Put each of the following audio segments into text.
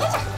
よいし。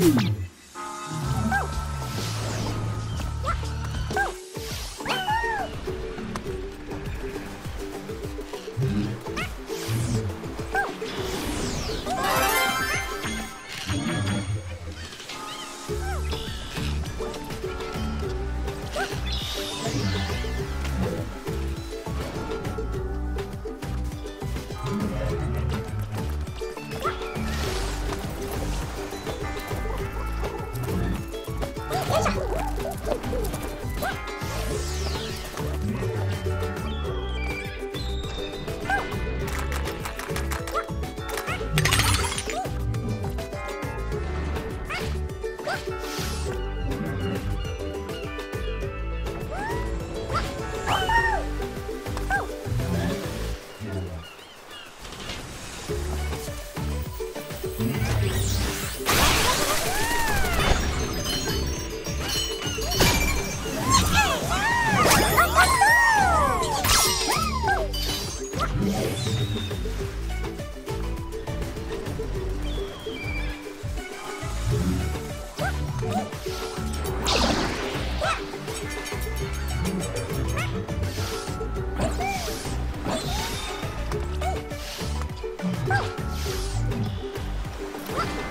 Oh! What?